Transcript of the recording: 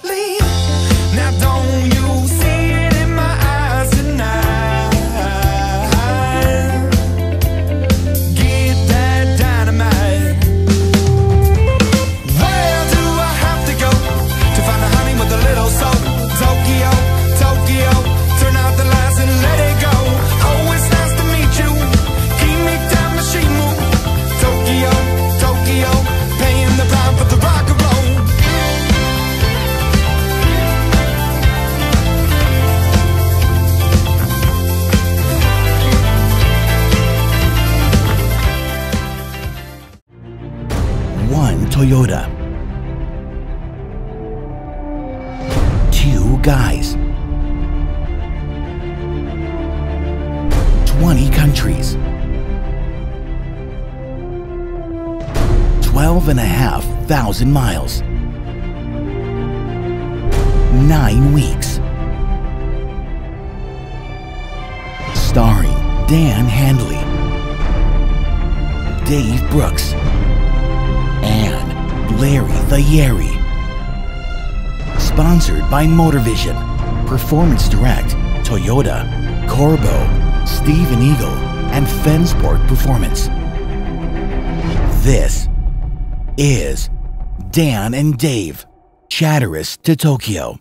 so Toyota. Two guys. 20 countries. 12 and a half thousand miles. Nine weeks. Starring Dan Handley, Dave Brooks, Larry Thayeri. Sponsored by Motorvision, Performance Direct, Toyota, Corbo, Steven Eagle, and Fensport Performance. This is Dan and Dave, Chatteris to Tokyo.